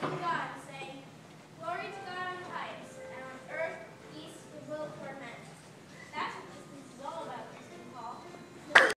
감사합니다.